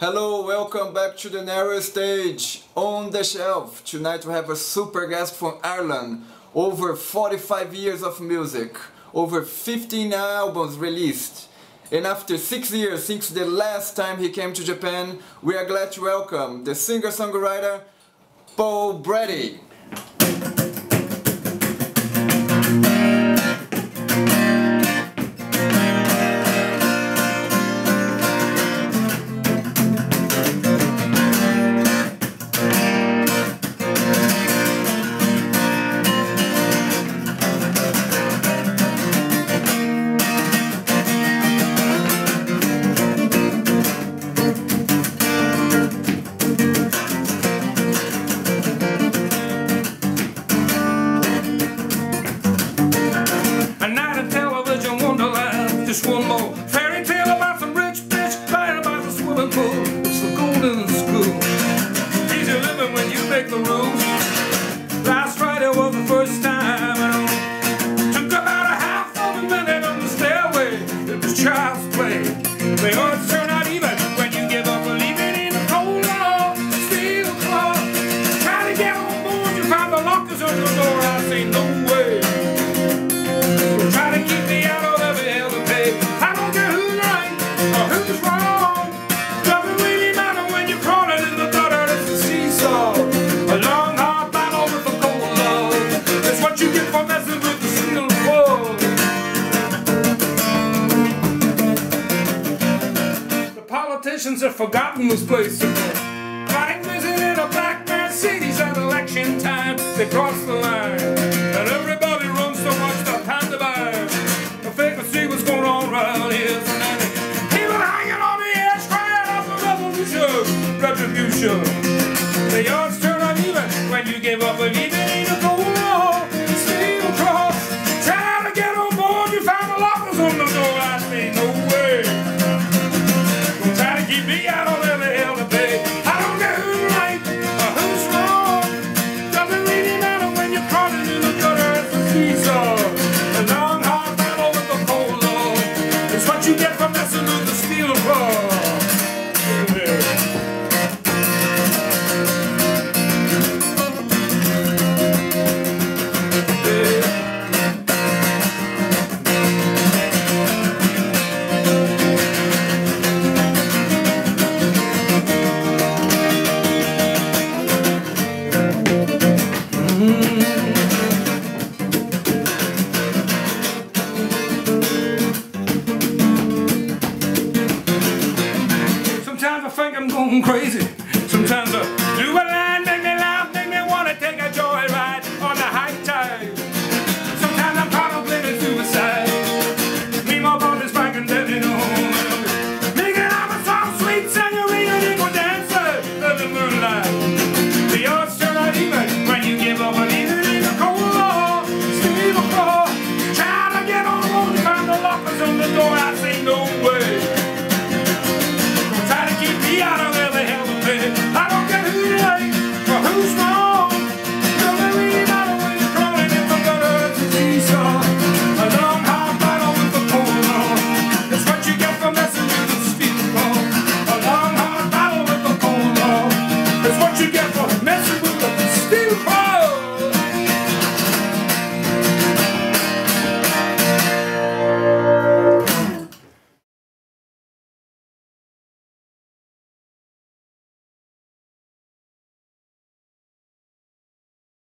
Hello, welcome back to the narrow stage on the shelf. Tonight we have a super guest from Ireland. Over 45 years of music, over 15 albums released. And after 6 years since the last time he came to Japan, we are glad to welcome the singer-songwriter Paul Brady. It's the golden school. Politicians have forgotten this place. Riding visit in a black Mercedes at election time. They cross the line. And everybody runs so much the to buy. The fake to see what's going on around here tonight. People hanging on the edge crying out for revolution, retribution. The odds turn uneven when you give up believing in a cold going crazy.